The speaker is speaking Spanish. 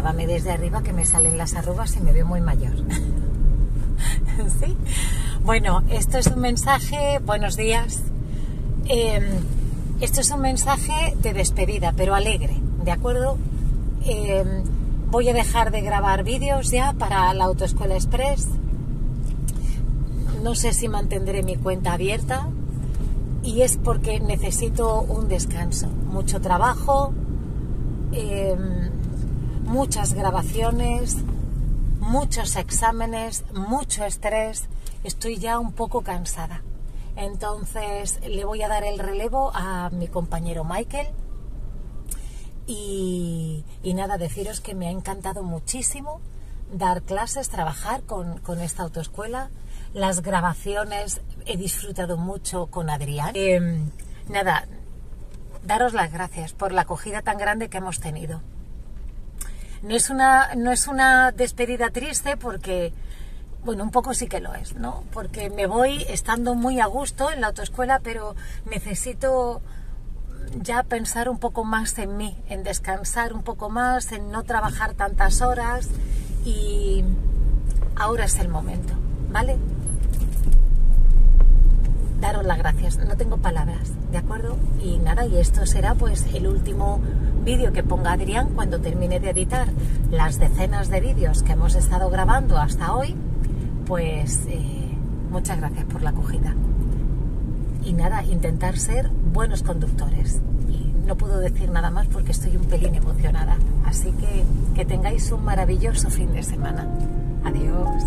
grábame desde arriba que me salen las arrugas y me veo muy mayor. ¿Sí? Bueno, esto es un mensaje, buenos días. Em, esto es un mensaje de despedida, pero alegre, ¿de acuerdo? Em, voy a dejar de grabar vídeos ya para la Autoescuela Express. No sé si mantendré mi cuenta abierta y es porque necesito un descanso. Mucho trabajo, em, muchas grabaciones, muchos exámenes, mucho estrés. Estoy ya un poco cansada. Entonces le voy a dar el relevo a mi compañero Michael. Y, nada, deciros que me ha encantado muchísimo dar clases, trabajar con, esta autoescuela. Las grabaciones he disfrutado mucho con Adrián. Em, nada, daros las gracias por la acogida tan grande que hemos tenido. No es una, no es una despedida triste porque bueno, un poco sí que lo es, ¿no? Porque me voy estando muy a gusto en la autoescuela, pero necesito ya pensar un poco más en mí, en descansar un poco más, en no trabajar tantas horas y ahora es el momento, ¿vale? No tengo palabras, ¿de acuerdo? Y nada, y esto será pues el último vídeo que ponga Adrián cuando termine de editar las decenas de vídeos que hemos estado grabando hasta hoy pues eh, muchas gracias por la acogida. Y nada, intentar ser buenos conductores. Y no puedo decir nada más porque estoy un pelín emocionada. Así que que tengáis un maravilloso fin de semana. Adiós.